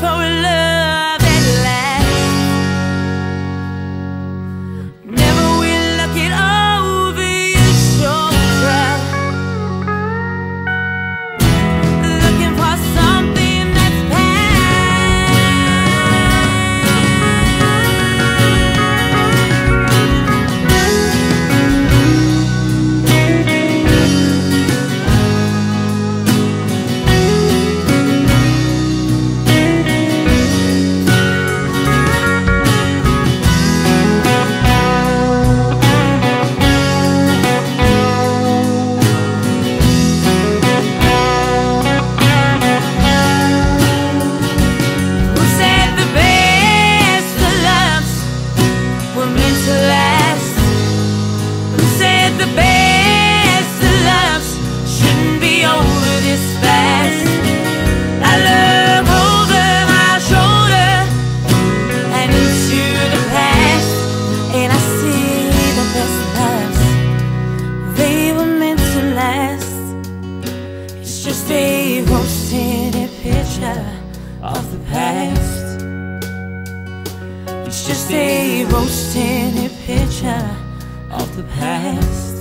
for love. just a picture of the past. It's just a roasted picture of the past.